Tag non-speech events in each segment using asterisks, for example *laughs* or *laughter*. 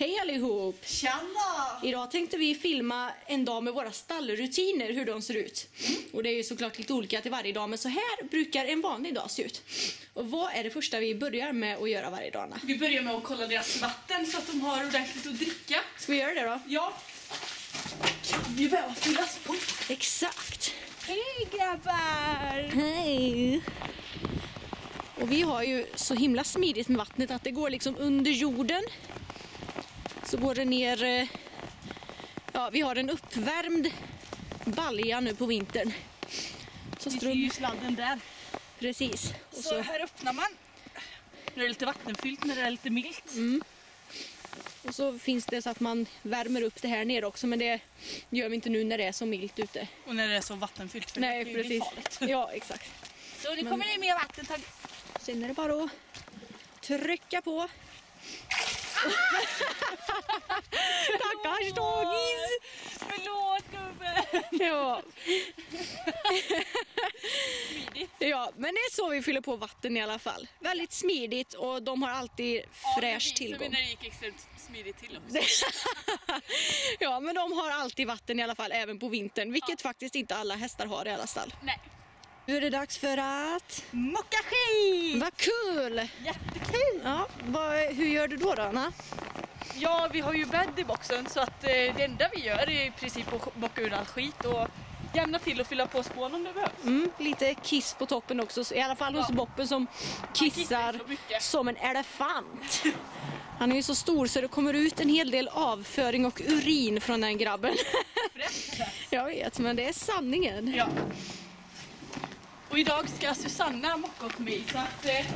Hej allihop! Tjena! Idag tänkte vi filma en dag med våra stallrutiner, hur de ser ut. Och det är ju såklart lite olika till varje dag, men så här brukar en vanlig dag se ut. Och vad är det första vi börjar med att göra varje dag, Anna? Vi börjar med att kolla deras vatten så att de har ordentligt att dricka. Ska vi göra det då? Ja. Kan ju behöva fyllas på. Exakt! Hej grabbar! Hej! Och vi har ju så himla smidigt med vattnet att det går liksom under jorden. Så går det ner... eh, Ja, vi har en uppvärmd balja nu på vintern. Så Vi ser ju sladden där. Precis. Och Så så, här öppnar man. När det är lite vattenfyllt, när det är lite milt. och så finns det så att man värmer upp det här nere också men det gör vi inte nu när det är så milt ute. Och när det är så vattenfyllt för Nej, det blir precis. farligt. *laughs* Ja, exakt. Så nu kommer det mer vatten. Tack. Sen är det bara att trycka på. *laughs* Stackars dagis! Förlåt gubben! Ja. ja, men det är så vi fyller på vatten i alla fall. Väldigt smidigt och de har alltid fräsch ja, tillgång. när det gick extremt smidigt till också. *laughs* ja, men de har alltid vatten i alla fall, även på vintern. Vilket faktiskt inte alla hästar har i alla stall. Nej. Nu är det dags för att... Mocka skit! Vad kul! Jättekul! Ja, vad, hur gör du då, då Anna? Ja, vi har ju bädd i boxen så att eh, det enda vi gör är i princip att bocka ur all skit och jämna till och fylla på spån om det behövs. Mm, lite kiss på toppen också, så i alla fall hos Ja. Boppen som kissar kissar som en elefant. *laughs* Han är ju så stor så det kommer ut en hel del avföring och urin från den grabben. *laughs* Jag vet, men det är sanningen. Ja. Och idag ska Susanna mocka åt mig så att eh,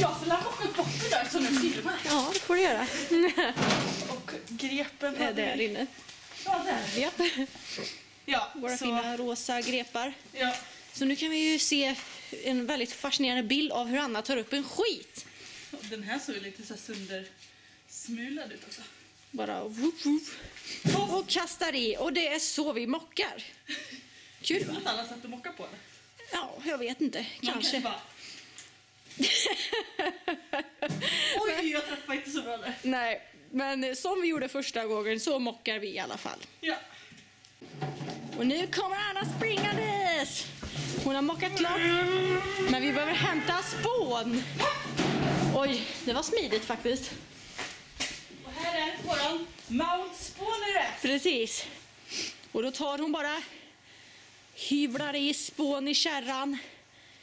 jag får mocka upp botten där som du filmar. Ja, det får du göra. *laughs* Och grepen är där inne. Ja, där. Ja, Ja, våra så, fina rosa grepar. Ja. Så nu kan vi ju se en väldigt fascinerande bild av hur Anna tar upp en skit. Den här såg lite så söndersmulad ut också. Bara whoop, whoop. och kastar i. Och det är så vi mockar. *laughs* Kul va? Att alla satt och mockade på det. Ja, jag vet inte. Man Kanske. bara... *laughs* Oj, jag träffade inte så bra där. Nej, men som vi gjorde första gången så mockar vi i alla fall. Ja. Och nu kommer Anna springandes! Hon har mockat klart, men vi behöver hämta spån. Oj, det var smidigt faktiskt. Och här är våran Mount Spånare. Precis. Och då tar hon bara hyvlar i spån i kärran.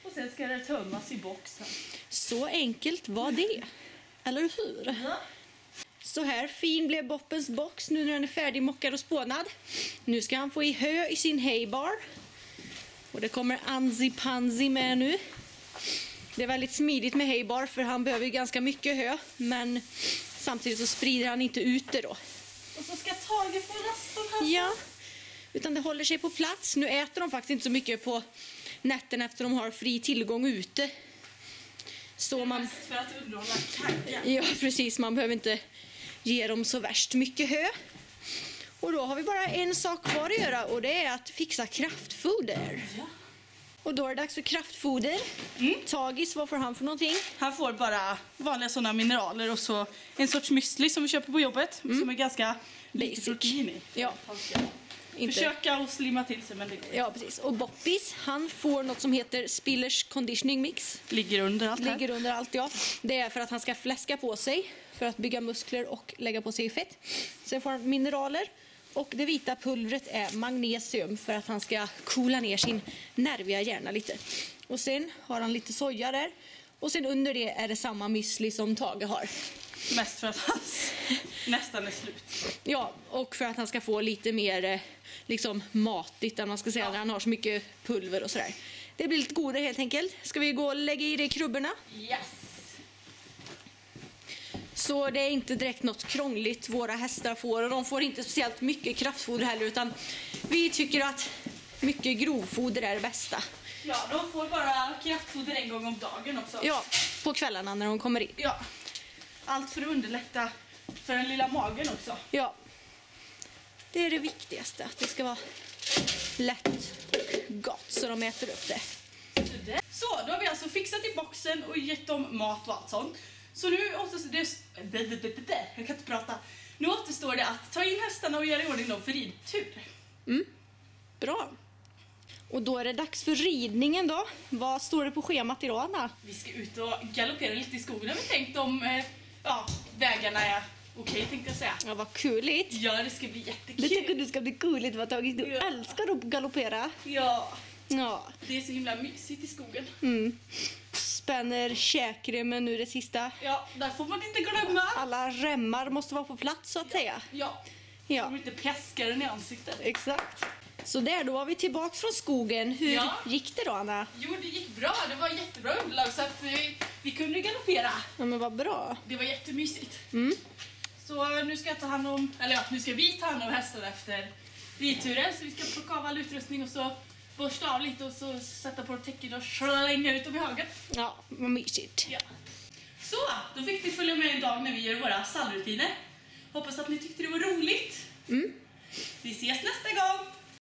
Och sen ska det tömmas i boxen. Så enkelt var det. Eller hur? Ja. Så här fin blev Boppens box nu när den är färdig mockad och spånad. Nu ska han få i hö i sin haybar. Och det kommer Anzi Panzi med nu. Det är väldigt smidigt med haybar för han behöver ju ganska mycket hö. Men samtidigt så sprider han inte ut det då. Och så ska Tage få resten här. Ja, utan det håller sig på plats. Nu äter de faktiskt inte så mycket på nätten efter de har fri tillgång ute. Så man... För att underhålla Kagge. Ja, precis. Man behöver inte ge dem så värst mycket hö. Och då har vi bara en sak kvar att göra och det är att fixa kraftfoder. Ja. Och då är det dags för kraftfoder. Mm. Tagis, vad får han för någonting? Han får bara vanliga sådana mineraler och så en sorts müsli som vi köper på jobbet. Som är ganska lite Basic. protein i. Ja. Inte. Försöka att slimma till sig men det går. Ja, precis. Och Boppis, han får något som heter Spillers Conditioning Mix. Ligger under allt här. Ligger under allt, ja. Det är för att han ska fläska på sig för att bygga muskler och lägga på sig fett. Sen får han mineraler och det vita pulvret är magnesium för att han ska coola ner sin nerviga hjärna lite. Och sen har han lite soja där och sen under det är det samma müsli som Tage har. Mest för att hans nästan är slut. Ja, och för att han ska få lite mer eh, liksom matigt än man ska säga Ja. när han har så mycket pulver och sådär. Det blir lite godare helt enkelt. Ska vi gå och lägga i det i krubborna? Yes! Så det är inte direkt något krångligt våra hästar får och de får inte speciellt mycket kraftfoder heller utan vi tycker att mycket grovfoder är det bästa. Ja, de får bara kraftfoder en gång om dagen också. Ja, på kvällarna när de kommer in. ja. Allt för att underlätta för den lilla magen också. Ja. Det är det viktigaste, att det ska vara lätt och gott så de äter upp det. Så, då har vi alltså fixat i boxen och gett dem mat och allt sånt. Så nu återstår det, jag kan inte prata. Nu återstår det att ta in hästarna och göra i ordning dem för ridtur. Bra. Och då är det dags för ridningen då. Vad står det på schemat idag Anna? Vi ska ut och galoppera lite i skogen har vi tänkt om eh, ja, vägarna är okej tänkte jag säga. Ja, vad kuligt. Ja, det ska bli Det jättekul. tycker du ska bli kuligt vad tagit. Du Ja. älskar att galoppera. Ja, Ja. det är så himla mysigt i skogen. Mm. Spänner käkremmen nu det sista. Ja, där får man inte glömma. Alla remmar måste vara på plats så att säga. Ja, Ja, så de inte pläskar den i ansiktet. exakt. Så där, då var vi tillbaks från skogen. Hur Ja. gick det då Anna? Jo, det gick bra. Det var jättebra underlag så att eh, vi kunde galoppera. Ja men vad bra. Det var jättemysigt. Mm. Så nu ska jag ta hand om, eller ja, nu ska vi ta hand om hästarna efter ridturen. Så vi ska plocka av all utrustning och så borsta av lite och så sätta på täcken och slänga ut dem i hagen. Ja, vad mysigt. Ja. Så, då fick ni följa med en dag när vi gör våra stallrutiner. Hoppas att ni tyckte det var roligt. Mm. Vi ses nästa gång!